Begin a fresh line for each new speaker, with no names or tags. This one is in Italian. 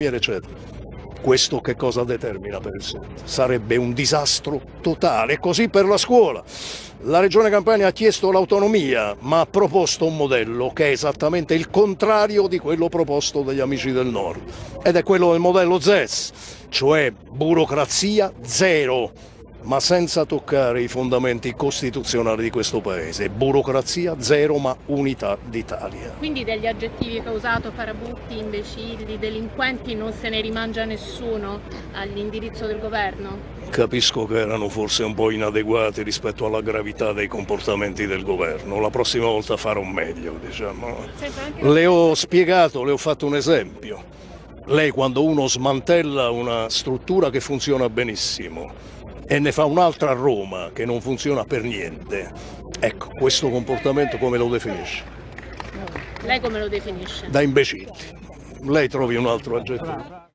eccetera. Questo che cosa determina per il Sud? Sarebbe un disastro totale, così per la scuola. La Regione Campania ha chiesto l'autonomia, ma ha proposto un modello che è esattamente il contrario di quello proposto dagli amici del Nord, ed è quello del modello ZES, cioè burocrazia zero ma senza toccare i fondamenti costituzionali di questo Paese. Burocrazia zero, ma unità d'Italia.
Quindi degli aggettivi che ha usato, farabutti, imbecilli, delinquenti, non se ne rimangia nessuno all'indirizzo del governo?
Capisco che erano forse un po' inadeguati rispetto alla gravità dei comportamenti del governo. La prossima volta farò meglio, diciamo. Le ho spiegato, le ho fatto un esempio. Lei quando uno smantella una struttura che funziona benissimo e ne fa un'altra a Roma che non funziona per niente. Ecco, questo comportamento come lo definisce?
Lei come lo definisce?
Da imbecilli. Lei trovi un altro aggettivo.